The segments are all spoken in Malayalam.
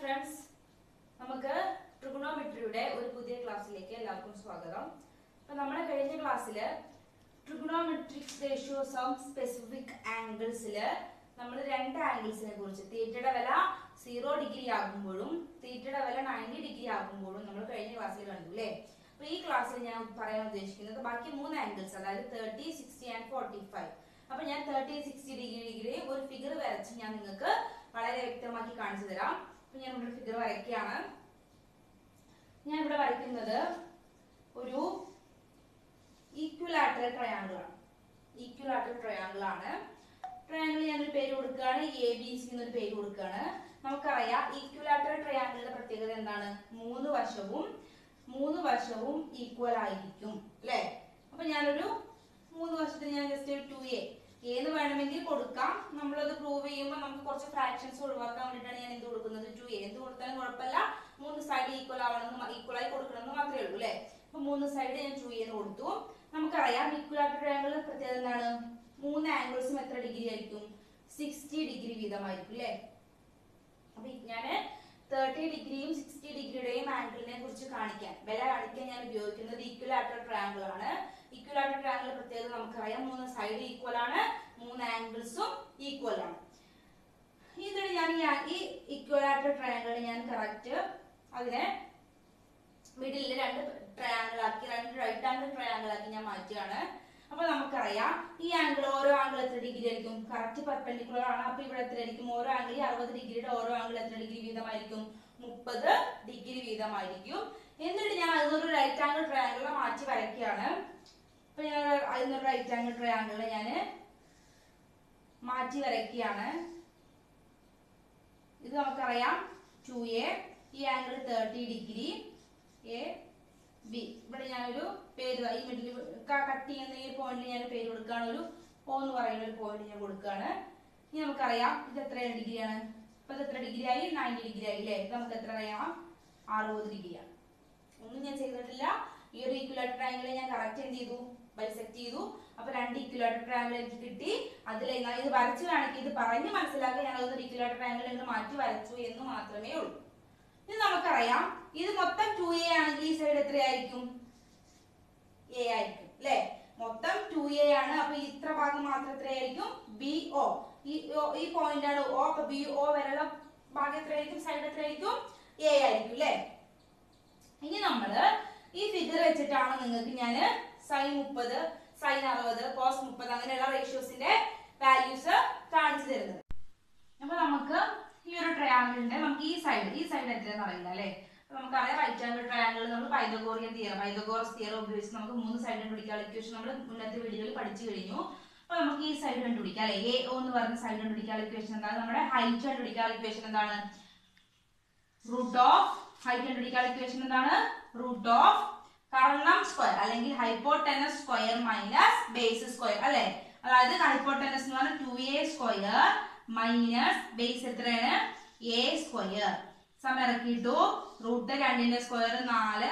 ഫ്രണ്ട്സ് നമുക്ക് ട്രിഗണോമെട്രിയുടെ ഒരു പുതിയ ക്ലാസ്സിലേക്ക് എല്ലാവർക്കും സ്വാഗതം. അപ്പൊ നമ്മുടെ കഴിഞ്ഞ ക്ലാസ്സിൽ ട്രിഗണോമെട്രിക് റേഷ്യോസ് ഓഫ് സ്പെസിഫിക് ആംഗിൾസിൽ നമ്മൾ രണ്ട് ആംഗിൾസിനെ കുറിച്ച് തീറ്റയുടെ വില സീറോ ഡിഗ്രി ആകുമ്പോഴും തീറ്റയുടെ വില നയന്റി ഡിഗ്രി ആകുമ്പോഴും നമ്മൾ കഴിഞ്ഞ ക്ലാസ്സിൽ കണ്ടു അല്ലേ അപ്പൊ ഈ ക്ലാസ്സിൽ ഞാൻ പറയാൻ ഉദ്ദേശിക്കുന്നത് ബാക്കി മൂന്ന് ആംഗിൾസ് അതായത് thirty sixty and forty five അപ്പൊ ഞാൻ തേർട്ടി സിക്സ്റ്റി ഡിഗ്രി ഡിഗ്രി ഒരു ഫിഗർ വരച്ച് ഞാൻ നിങ്ങൾക്ക് വളരെ വ്യക്തമാക്കി കാണിച്ചു തരാം. ഞാൻ ഇവിടെ ഫിഗർ വരയ്ക്കുകയാണ്. ഞാൻ ഇവിടെ വരയ്ക്കുന്നത് ഒരു ഈക്വലാറ്ററൽ ട്രയാങ്കിൾ ആണ്. ഈക്വലാറ്ററൽ ട്രയാങ്കിൾ ആണ്. ട്രയാങ്കിൾ ഞാനൊരു പേര് കൊടുക്കുകയാണ്. എ ബി സി എന്നൊരു പേര് കൊടുക്കുകയാണ്. നമുക്കറിയാം ഈക്വലാറ്ററൽ ട്രയാങ്കിളിന്റെ പ്രത്യേകത എന്താണ്? മൂന്ന് വശവും മൂന്ന് വശവും ഈക്വൽ ആയിരിക്കും അല്ലേ? അപ്പൊ ഞാനൊരു മൂന്ന് വശത്തിന് ഞാൻ ജസ്റ്റ് ടു എ ഏത് വേണമെങ്കിൽ കൊടുക്കാം. നമ്മളത് പ്രൂവ് ചെയ്യുമ്പോൾ നമുക്ക് കുറച്ച് ഫ്രാക്ഷൻസ് ഒഴിവാക്കാൻ വേണ്ടിയിട്ടാണ് ഞാൻ എന്ത് കൊടുക്കുന്നത്? ടു എന്ത് കൊടുത്താലും കുഴപ്പമില്ല. മൂന്ന് സൈഡ് ഈക്വൽ ആവണമെന്ന് ഈക്വൽ ആയി കൊടുക്കണമെന്ന് മാത്രമേ ഉള്ളൂ അല്ലെ? അപ്പൊ മൂന്ന് സൈഡ് ഞാൻ ടു എന്ന് കൊടുത്തു. നമുക്കറിയാം ഈക്വലാറ്റർ ട്രയാങ്കിളിന്റെ പ്രത്യേകത എന്താണ്? മൂന്ന് ആംഗിൾസും എത്ര ഡിഗ്രി ആയിരിക്കും? സിക്സ്റ്റി ഡിഗ്രി വീതമായിരിക്കും അല്ലെ? അപ്പൊ ഞാൻ തേർട്ടി ഡിഗ്രിയും സിക്സ്റ്റി ഡിഗ്രിയുടെയും ആംഗിളിനെ കുറിച്ച് കാണിക്കാൻ വില കാണിക്കാൻ ഞാൻ ഉപയോഗിക്കുന്നത് ഈക്വലാറ്റർ ട്രയാങ്കിൾ ആണ്. ഈക്വലാറ്റർ ട്രയാങ്കിൾ പ്രത്യേകത നമുക്കറിയാം. മൂന്ന് സൈഡ് ഈക്വൽ ആണ്. മൂന്ന് ആംഗിൾസും ഈക്വൽ ആണ്. ഇതിന് ഞാൻ ഈ ഇക്വലാറ്റർ ട്രയാങ്കിൾ ഞാൻ കറക്റ്റ് അതിനെ മിഡിലിൽ രണ്ട് ട്രയാങ്കിൾ ആക്കി രണ്ട് റൈറ്റ് ആംഗിൾ ട്രയാങ്കിൾ ആക്കി ഞാൻ മാറ്റുകയാണ്. അപ്പൊ നമുക്കറിയാം ഈ ആംഗിൾ ഓരോ ആംഗിൾ എത്ര ഡിഗ്രി ആയിരിക്കും? കറക്റ്റ് പെർപെൻഡിക്കുലർ ആണ്. അപ്പൊ ഇവിടെ എത്ര ആയിരിക്കും? ഓരോ ആംഗിൾ അറുപത് ഡിഗ്രിയുടെ ഓരോ ആംഗിൾ എത്ര ഡിഗ്രി വീതമായിരിക്കും? മുപ്പത് ഡിഗ്രി വീതമായിരിക്കും. എന്നിട്ട് ഞാൻ അതിനൊരു റൈറ്റ് ആംഗിൾ ട്രയാങ്കിളിനെ മാറ്റി വരയ്ക്കുകയാണ്. അപ്പൊ ഞാൻ അതിനൊരു റൈറ്റ് ആംഗിൾ ട്രയാങ്കിളിനെ ഞാൻ മാറ്റി വരയ്ക്കുകയാണ് ഇത് നമുക്കറിയാം ടു എ ഈ angle thirty degree A B ഇവിടെ ഞാനൊരു പേര് ഈ മിഡിൽ കട്ട് ചെയ്യുന്ന ഈ പോയിന്റിൽ ഞാൻ പേര് കൊടുക്കുകയാണ്. ഒരു ഓ എന്ന് പറയുന്ന ഒരു പോയിന്റ് ഞാൻ കൊടുക്കുകയാണ്. ഇനി നമുക്കറിയാം ഇത് എത്ര ഡിഗ്രിയാണ് ഇപ്പൊ ഇത് എത്ര ഡിഗ്രി ആയി? നയന്റി ഡിഗ്രി ആയി അല്ലേ? ഇത് നമുക്ക് എത്ര അറിയാം? അറുപത് ഡിഗ്രിയാണ് ഒന്നും ഞാൻ ചെയ്തിട്ടില്ല. ഈ ഒരു ഈക്വലാറ്റർ ട്രയാങ്കിൾ ഞാൻ കറക്റ്റ് എന്ത് ചെയ്തു? ബൈസെക്ട് ചെയ്തു. അപ്പൊ രണ്ട് ഈക്വലാറ്റർ ട്രയാങ്കിൾ എനിക്ക് കിട്ടി. അതിൽ ഇത് വരച്ചു കാണിക്കുക ഇത് പറഞ്ഞ് മനസ്സിലാക്കി ഞാൻ ഒരു ഈക്വലാറ്റർ ട്രയാങ്കിൾ എന്ന് മാറ്റി വരച്ചു എന്ന് മാത്രമേ ഉള്ളൂ. ഇത് നമുക്കറിയാം ഇത് മൊത്തം ടു എ ആണെങ്കിൽ ഈ സൈഡ് എത്രയായിരിക്കും? എ ആയിരിക്കും അല്ലെ മൊത്തം ടു എ ആണ്. അപ്പൊ ഇത്ര ഭാഗം മാത്രം എത്രയായിരിക്കും? ബി ഒ ഈ പോയിന്റ് ആണ് ഒ അപ്പൊ ബി ഒ വരെയുള്ള ഭാഗം എത്രയായിരിക്കും? സൈഡ് എത്രയായിരിക്കും? എ ആയിരിക്കും അല്ലെ ഇനി നമ്മൾ ഈ ഫിഗർ വെച്ചിട്ടാണ് നിങ്ങൾക്ക് ഞാൻ സൈൻ മുപ്പത് സൈൻ അറുപത് കോസ് മുപ്പത് അങ്ങനെയുള്ള റേഷ്യോസിന്റെ വാല്യൂസ് കാണിച്ചു തരുന്നത്. അപ്പൊ നമുക്ക് ഈ ഒരു ട്രയാങ്കിളിന്റെ നമുക്ക് ഈ സൈഡ് ഈ സൈഡ് എത്രയാണെന്ന് അറിയില്ല അല്ലെ? നമുക്കറിയാം റൈറ്റ് ആംഗിൾ ട്രയാങ്കിൾ നമ്മൾ പൈതഗോറിയൻ തിയറം പൈതഗോറസ് തിയറം ഉപയോഗിച്ച് നമുക്ക് മൂന്ന് സൈഡ് കണ്ടുപിടിക്കാൻ ഇക്വേഷൻ നമ്മൾ മുന്നത്തെ വീഡിയോയിൽ പഠിച്ചു കഴിഞ്ഞു. അപ്പൊ നമുക്ക് ഈ സൈഡ് കണ്ടുപിടിക്കാം അല്ലെ? എ ഒ എന്ന് പറഞ്ഞ സൈഡ് കണ്ടുപിടിക്കാൻ ഇക്വേഷൻ എന്താണ്? നമ്മുടെ ഹൈറ്റ് കണ്ടുപിടിക്കാൻ ഇക്വേഷൻ എന്താണ്? റൂട്ട് ഓഫ് ഹൈറ്റ് കണ്ടുപിടിക്കാൻ ഇക്വേഷൻ എന്താണ്? റൂട്ട് ഓഫ് കർണം സ്ക്വയർ അല്ലെങ്കിൽ hypotenuse square minus base square അല്ലെ? അതായത് ഹൈപ്പോട്ടനസ് എന്ന് പറഞ്ഞാൽ two A square minus base എത്രയാണ്? എ സ്ക്വയർ സമരക്കിട്ടു റൂട്ട് രണ്ടിന്റെ സ്ക്വയർ നാല്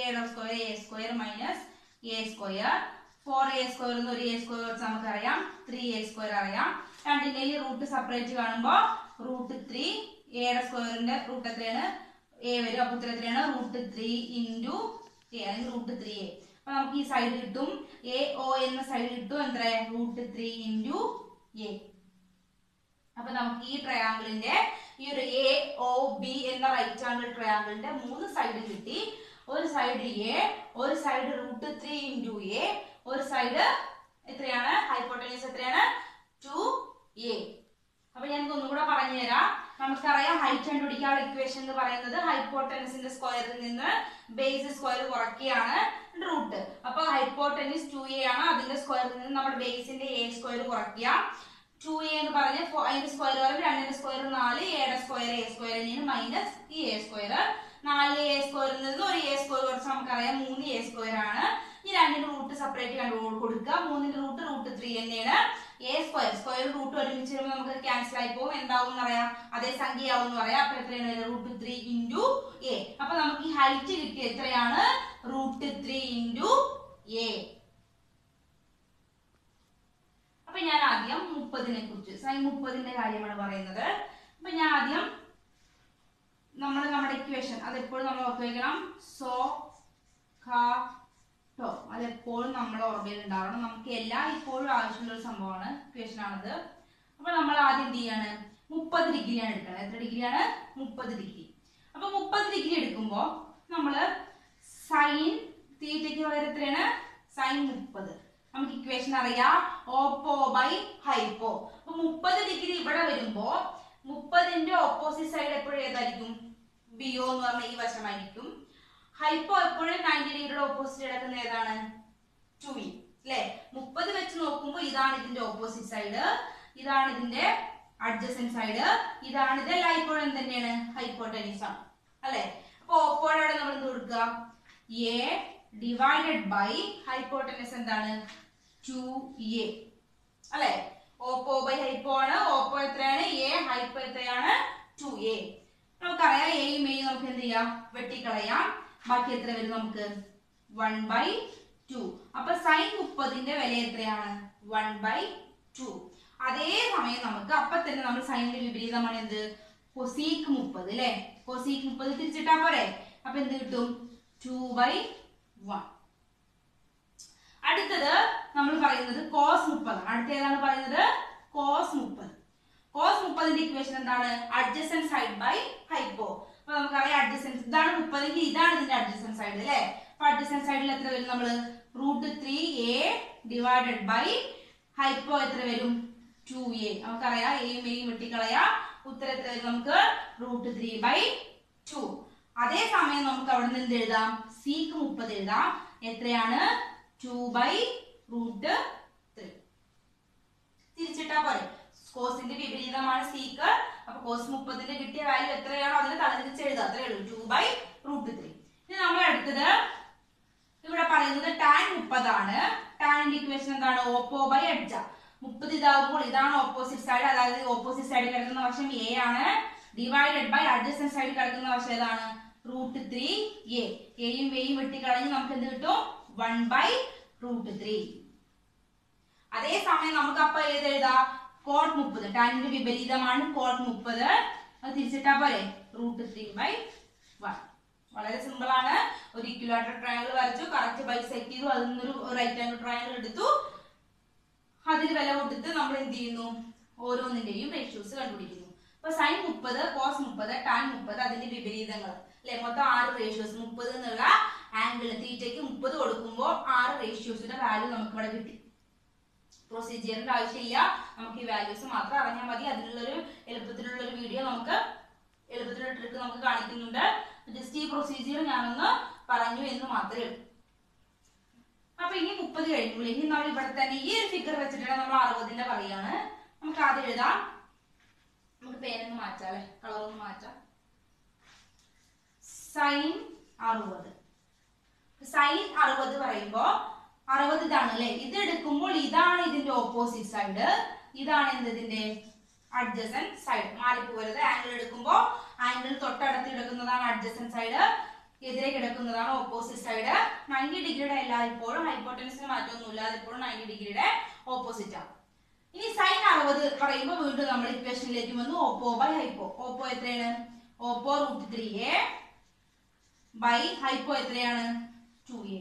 എയുടെ square A square minus A square four A square എന്ന് ഒരു എ സ്ക്വയർ വെച്ച് നമുക്കറിയാം. ത്രീ എ സ്ക്വയർ അറിയാം. രണ്ടിന്റെ റൂട്ട് സെപ്പറേറ്റ് കാണുമ്പോൾ റൂട്ട് ത്രീ എയുടെ സ്ക്വയറിന്റെ റൂട്ട് എത്രയാണ്? എ വരും. അപ്പൊ ഇത്ര എത്രയാണ് റൂട്ട് ത്രീ ഇന്റു എ അല്ലെങ്കിൽ റൂട്ട് ത്രീ എ അപ്പൊ നമുക്ക് ഈ സൈഡ് കിട്ടും എ ഒ എന്ന സൈഡ് കിട്ടും എത്ര റൂട്ട് ത്രീ ഇന്റു എ അപ്പൊ നമുക്ക് ഈ ട്രയാങ്കിളിന്റെ ഈ ഒരു എ ഒ ബി എന്ന റൈറ്റ് ആംഗിൾ ട്രയാങ്കിളിന്റെ മൂന്ന് സൈഡ് കിട്ടി. ഒരു സൈഡ് എ ഒരു side root three into A ഒരു സൈഡ് എത്രയാണ്? ഹൈപ്പോട്ടനസ് എത്രയാണ്? ടു എ അപ്പൊ ഞാൻ ഒന്നുകൂടെ പറഞ്ഞു തരാം നമുക്കറിയാം ഹൈറ്റ് കണ്ടുപിടിക്കാനുള്ള ഇക്വേഷൻ എന്ന് പറയുന്നത് ഹൈപ്പോട്ടനസിന്റെ സ്ക്വയറിൽ നിന്ന് ബേസ് സ്ക്വയർ കുറയ്ക്കുകയാണ് റൂട്ട് അപ്പൊ ഹൈപ്പോട്ടനിസ് ടു എ ആണ് അതിന്റെ സ്ക്വയറിൽ നിന്ന് നമ്മുടെ ബേസിന്റെ എ സ്ക്വയർ കുറയ്ക്കുക. ടു എ എന്ന് പറഞ്ഞ അതിന്റെ സ്ക്വയർ പറയുമ്പോൾ രണ്ടിന്റെ സ്ക്വയർ നാല് എയുടെ സ്ക്വയർ എ സ്ക്വയർ തന്നെയാണ് മൈനസ് ഈ എ സ്ക്വയർ നാല് എ സ്ക്വയറിൽ നിന്ന് ഒരു എ സ്ക്വയർ കുറച്ച് നമുക്കറിയാം. മൂന്ന് എ സ്ക്വയർ ആണ്. ഈ രണ്ടിന്റെ റൂട്ട് സെപ്പറേറ്റ് കണ്ടു കൊടുക്കുക. മൂന്നിന്റെ റൂട്ട് റൂട്ട് ത്രീ തന്നെയാണ് എ സ്ക്വയർ സ്ക്വയർ റൂട്ട് ഒരുമിച്ച് വരുമ്പോൾ നമുക്ക് ക്യാൻസൽ ആയി പോകും. എന്താവും എന്ന് പറയാം അതേ സംഖ്യയാവും എന്ന് പറയാം അപ്പൊ എത്രയാണ് റൂട്ട് ത്രീ ഇന്റു എ അപ്പൊ നമുക്ക് ഈ ഹൈറ്റ് കിട്ടിയ എത്രയാണ്? റൂട്ട് ത്രീ ഇന്റു എ അപ്പൊ ഞാൻ ആദ്യം മുപ്പതിനെ കുറിച്ച് സൈൻ മുപ്പതിന്റെ കാര്യമാണ് പറയുന്നത്. അപ്പൊ ഞാൻ ആദ്യം നമ്മൾ നമ്മുടെ ഇക്വേഷൻ അത് എപ്പോഴും നമ്മൾ ഓർത്ത് വയ്ക്കണം സോ ഖ ടോ അതെപ്പോഴും നമ്മുടെ ഓർമ്മയിൽ ഉണ്ടാവണം. നമുക്ക് എല്ലാം ഇപ്പോഴും ആവശ്യമുള്ള ഒരു സംഭവമാണ് ഇക്വേഷൻ ആണത്. അപ്പൊ നമ്മൾ ആദ്യം എന്ത് ചെയ്യാണ്? മുപ്പത് ഡിഗ്രിയാണ് എടുക്കുന്നത് എത്ര ഡിഗ്രിയാണ് മുപ്പത് ഡിഗ്രി അപ്പൊ മുപ്പത് ഡിഗ്രി എടുക്കുമ്പോൾ നമ്മൾ സൈൻ തീറ്റയ്ക്ക് പകരം എത്രയാണ്? സൈൻ മുപ്പത്. നമുക്ക് ഇക്വേഷൻ അറിയാം. ഓപ്പോ ബൈ ഹൈപ്പോ അപ്പൊ മുപ്പത് ഡിഗ്രി ഇവിടെ വരുമ്പോ മുപ്പതിന്റെ ഓപ്പോസിറ്റ് സൈഡ് എപ്പോഴും ഏതായിരിക്കും? ബിയോ എന്ന് പറഞ്ഞ ഈ വശമായിരിക്കും. ഹൈപ്പോ എപ്പോഴും നയന്റി ഡിഗ്രിയുടെ ഓപ്പോസിറ്റ് കിടക്കുന്ന ഏതാണ്? ടു ഇ അല്ലെ മുപ്പത് വെച്ച് നോക്കുമ്പോൾ ഇതാണ് ഇതിന്റെ ഓപ്പോസിറ്റ് സൈഡ് ഇതാണ് ഇതിന്റെ അഡ്ജസ്റ്റൻ സൈഡ് ഇതാണ് ഇതെല്ലാം ഇപ്പോഴും തന്നെയാണ്? ഹൈപ്പോട്ടനീസ് ആണ്. അല്ലെ? അപ്പൊ ഓപ്പോഴാണ് നമ്മൾ എന്ത് കൊടുക്കുക? എ ഡിവൈഡഡ് ബൈ ഹൈപ്പോട്ടനസ് എന്താണ്? ടു എ അല്ലെ? ഓപ്പോ ബൈ ഹൈപ്പോ ആണ്. ഓപ്പോ എത്രയാണ്? എ ഹൈപ്പോ എത്രയാണ്? ടു എ നമുക്കറിയാം എയും എയും നമുക്ക് എന്ത് ചെയ്യാം? വെട്ടിക്കളയാം. ബാക്കി എത്ര വരും നമുക്ക്? വൺ ബൈ ടു അപ്പൊ സൈൻ മുപ്പതിന്റെ വില എത്രയാണ്? വൺ ബൈ ടു അതേ സമയം നമുക്ക് അപ്പൊ തന്നെ നമ്മൾ സൈനിന്റെ വിപരീതമാണ് എന്ത്? കൊസീക്ക് മുപ്പത് അല്ലെ കൊസീക്ക് മുപ്പത് തിരിച്ചിട്ടാ പോരെ? അപ്പൊ എന്ത് കിട്ടും? ടു ബൈ വൺ അടുത്തത് നമ്മൾ പറയുന്നത് കോസ് മുപ്പതാണ് അടുത്ത ഏതാണ് പറയുന്നത്? കോസ് മുപ്പത്. കോസ് മുപ്പതിന്റെ ഇക്വേഷൻ എന്താണ്? അഡ്ജസൻ സൈഡ് ബൈ ഹൈപ്പോ അപ്പൊ നമുക്കറിയാം അഡ്ജസൻ ഇതാണ് മുപ്പതെങ്കിൽ ഇതാണ് ഇതിന്റെ അഡ്ജസൻ സൈഡ് അല്ലെ? അപ്പൊ അഡ്ജസൻ സൈഡിൽ എത്ര വരും നമ്മൾ? Root three A divided by hypo എത്ര വരും? ടു എ നമുക്കറിയാം എയും എയും വെട്ടിക്കളയാ. ഉത്തരം എത്ര വരും നമുക്ക്? റൂട്ട് ത്രീ ബൈ ടു അതേ സമയം നമുക്ക് അവിടെ നിന്ന് എന്ത് എഴുതാം? സിക്ക് മുപ്പത് എഴുതാം. എത്രയാണ്? ടു ബൈ റൂട്ട് ത്രീ തിരിച്ചിട്ടാ പോരെ. കോസിന്റെ വിപരീതമാണ് സീക്കർ അപ്പൊ കോസ് മുപ്പതിന്റെ കിട്ടിയ വാല്യൂ എത്രയാണോ അതിന് തലതിരിച്ച് എഴുതാം അത്രേ ഉള്ളൂ. ടു ബൈ റൂട്ട് ത്രീ ഇനി നമ്മൾ അടുത്തത് ഇവിടെ പറയുന്നത് ടാൻ മുപ്പതാണ്. ടാനിന്റെ ഇക്വേഷൻ എന്താണ്? ഓപ്പോ ബൈ എഡ്ജ മുപ്പത് ഇതാകുമ്പോൾ ഇതാണ് ഓപ്പോസിറ്റ് സൈഡ് അതായത് ഓപ്പോസിറ്റ് സൈഡ് കിടക്കുന്ന വശം എ ആണ്. ഡിവൈഡഡ് ബൈ അഡ്ജസ്റ്റൻ സൈഡ് കിടക്കുന്ന വശം ഏതാണ്? റൂട്ട് ത്രീ എ എയും വെയും വെട്ടിക്കളഞ്ഞ് നമുക്ക് എന്ത് കിട്ടും? വൺ ബൈ റൂട്ട് ത്രീ അതേ സമയം നമുക്ക് അപ്പൊ ഏത് എഴുതാം? കോട്ട് മുപ്പത്. ടാനിന്റെ വിപരീതമാണ് കോട്ട് മുപ്പത്. അത് തിരിച്ചിട്ടാ പോലെ റൂട്ട് ത്രീ ബൈ വൺ വളരെ സിമ്പിൾ ആണ്. ഒരു ഇക്വലാറ്റർ ട്രയാങ്കിൾ വരച്ചു. കറക്റ്റ് ബൈസെക്ട് ചെയ്തു. അതിൽ നിന്നൊരു റൈറ്റ് ആംഗിൾ ട്രയാങ്കിൾ എടുത്തു. അതിന് വില കൊടുത്ത് നമ്മൾ എന്ത് ചെയ്യുന്നു? ഓരോന്നിന്റെയും റേഷ്യൂസ് കണ്ടുപിടിക്കുന്നു. അപ്പൊ സൈൻ മുപ്പത് കോസ് മുപ്പത് ടാൻ മുപ്പത് അതിന്റെ വിപരീതങ്ങൾ. അല്ലെ? മൊത്തം ആറ് റേഷ്യോസ് മുപ്പത് എന്നുള്ള ആംഗിൾ തീറ്റയ്ക്ക് മുപ്പത് കൊടുക്കുമ്പോൾ ആറ് റേഷ്യോസിന്റെ വാല്യൂ നമുക്ക് ഇവിടെ കിട്ടി. പ്രൊസീജിയറിന്റെ ആവശ്യമില്ല നമുക്ക് ഈ വാല്യൂസ് മാത്രം അറിഞ്ഞാൽ മതി. അതിലുള്ളൊരു എളുപ്പത്തിലുള്ള ഒരു വീഡിയോ നമുക്ക് എളുപ്പത്തിലുള്ള ട്രിക്ക് നമുക്ക് കാണിക്കുന്നുണ്ട്. ജസ്റ്റ് ഈ പ്രൊസീജിയർ ഞാനൊന്ന് പറഞ്ഞു എന്ന് മാത്രമേ അപ്പൊ ഇനി മുപ്പത് കഴിഞ്ഞു ഇനി നമ്മൾ ഇവിടെ തന്നെ ഈ ഒരു ഫിഗർ വെച്ചിട്ടാണ് നമ്മൾ അറുപതിന്റെ പറയാണ് നമുക്ക് ആദ്യം എഴുതാം. നമുക്ക് പേരൊന്ന് മാറ്റാം അല്ലെ? കളറൊന്ന് മാറ്റാം. സൈൻ അറുപത്. സൈൻ അറുപത് പറയുമ്പോ അറുപത് ഇതാണ് അല്ലെ? ഇത് എടുക്കുമ്പോൾ ഇതാണ് ഇതിന്റെ ഓപ്പോസിറ്റ് സൈഡ് ഇതാണ് എന്തതിന്റെ അഡ്ജസൻ സൈഡ് മാറിപ്പോരുത് ആംഗിൾ എടുക്കുമ്പോൾ ആംഗിൾ തൊട്ടടുത്ത് കിടക്കുന്നതാണ് അഡ്ജസൻ സൈഡ് എതിരെ കിടക്കുന്നതാണ് ഓപ്പോസിറ്റ് സൈഡ് നയന്റി ഡിഗ്രിയുടെ എല്ലായ്പ്പോഴും ഹൈപ്പോട്ടൻസിന് മാറ്റമൊന്നുമില്ല ഇപ്പോഴും നയന്റി ഡിഗ്രിയുടെ ഓപ്പോസിറ്റ് ആണ്. ഇനി സൈൻ അറുപത് പറയുമ്പോൾ വീണ്ടും നമ്മൾ ഇക്വേഷനിലേക്ക് വന്നു. ഓപ്പോ ബൈ ഹൈപ്പോ ഓപ്പോ എത്രയാണ്? Oppo root three A by hypo എത്രയാണ്? ടു എ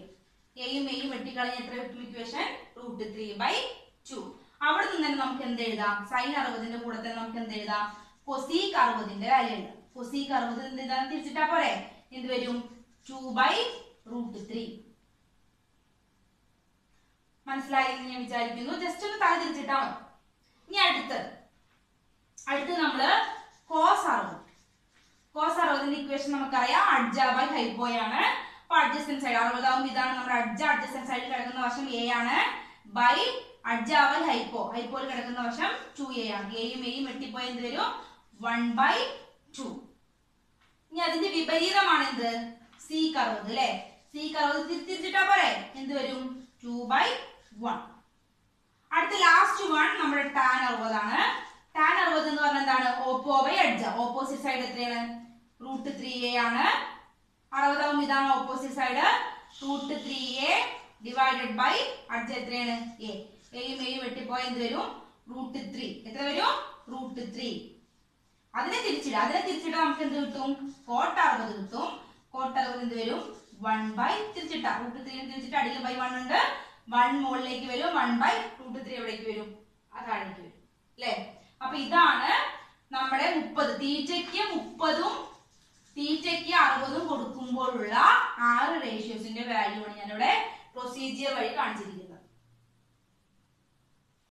എയും എയും വെട്ടിക്കളഞ്ഞ എത്ര കിട്ടും equation root three by two അവിടെ നിന്ന് തന്നെ നമുക്ക് എന്ത് എഴുതാം? സൈൻ അറുപതിന്റെ കൂടെ തന്നെ നമുക്ക് എന്ത് എഴുതാം? കൊസീക്ക് അറുപതിന്റെ വാല്യൂ എഴുതാം. കൊസീക്ക് അറുപത് എന്താണ് തിരിച്ചിട്ടാ പോരെ? എന്ത് വരും? ടു ബൈ റൂട്ട് ത്രീ മനസ്സിലായി എന്ന് ഞാൻ വിചാരിക്കുന്നു. ജസ്റ്റ് ഒന്ന് തല തിരിച്ചിട്ടാ മതി. ഇനി അടുത്ത്. അടുത്ത് നമ്മൾ കോസ് അറുപത്. കോസ് അറുപതിന്റെ ഇക്വേഷൻ നമുക്കറിയാം. അഡ്ജ ബൈ ഹൈപ്പോയാണ് അപ്പൊ അഡ്ജസ്റ്റന്റ് സൈഡ് അറുപതാവുമ്പോൾ ഇതാണ് നമ്മുടെ അഡ്ജ അഡ്ജസ്റ്റന്റ് സൈഡിൽ കിടക്കുന്ന വശം എ ആണ്. ബൈ അഡ്ജാവൽ ഹൈപ്പോ ഹൈപ്പോയിൽ കിടക്കുന്ന വശം ടു എ ആണ്. എയും എയും വെട്ടിപ്പോയി എന്ത് വരും? വൺ ബൈ ടു ഇനി അതിന്റെ വിപരീതമാണ് എന്ത്? സി കറുപത് അല്ലെ? സി കറുപത് തിരിച്ചിട്ടാ പോരെ? എന്ത് വരും? ടു ബൈ വൺ അടുത്ത ലാസ്റ്റ് വൺ നമ്മുടെ ടാൻ അറുപതാണ് ടാൻ അറുപത് എന്ന് പറഞ്ഞാൽ എന്താണ്? Oppo by adj. Opposite side എത്രയാണ്? റൂട്ട് ത്രീ എ ആണ്. അറുപതാവും ഇതാണ് opposite side root three A divided by അടുത്ത എത്രയാണ്? എ എയും എയും വെട്ടിപ്പോയ എന്ത് വരും? റൂട്ട് ത്രീ എത്ര വരും? റൂട്ട് ത്രീ അതിനെ തിരിച്ചിടുക. അതിനെ തിരിച്ചിട്ട് നമുക്ക് എന്ത് കിട്ടും? കോട്ട അറുപത് കിട്ടും. കോട്ട അറുപത് എന്ത് വരും? വൺ ബൈ തിരിച്ചിട്ട. റൂട്ട് ത്രീ തിരിച്ചിട്ട് അടിയിൽ ബൈ വൺ ഉണ്ട്. വൺ മുകളിലേക്ക് വരും. വൺ ബൈ റൂട്ട് ത്രീ എവിടേക്ക് വരും? ആ താഴേക്ക് വരും. അല്ലേ? അപ്പൊ ഇതാണ് നമ്മുടെ മുപ്പത്. തീറ്റയ്ക്ക് മുപ്പതും തീറ്റയ്ക്ക് അറുപതും കൊടുക്കുമ്പോഴുള്ള ആറ് റേഷ്യോസിന്റെ വാല്യൂ ആണ് ഞാനിവിടെ പ്രൊസീജിയർ വഴി കാണിച്ചിരിക്കുന്നത്.